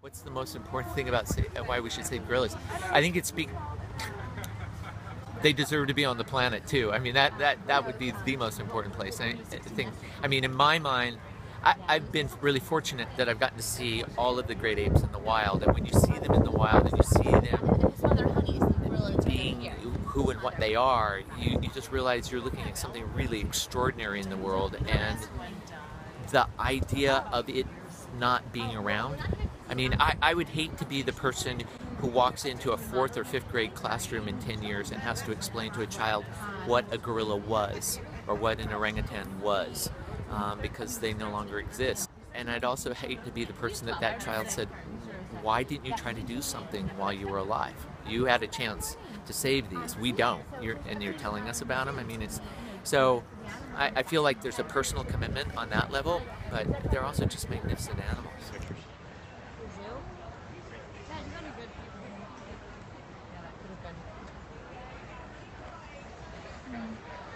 What's the most important thing about sa- uh, why we should save gorillas? I think it's be- they deserve to be on the planet too. I mean that that that would be the most important place. I, think. I mean, in my mind, I, I've been really fortunate that I've gotten to see all of the great apes in the wild, and when you see them in the wild and you see them It's one of their honeys that the gorillas are being who and what they are, you, you just realize you're looking at something really extraordinary in the world, and the idea of it not being around. I mean, I, I would hate to be the person who walks into a fourth or fifth grade classroom in 10 years and has to explain to a child what a gorilla was or what an orangutan was um, because they no longer exist. And I'd also hate to be the person that that child said, why didn't you try to do something while you were alive? You had a chance to save these. We don't. You're, and you're telling us about them. I mean, it's so. I, I feel like there's a personal commitment on that level, but they're also just magnificent animals. あ。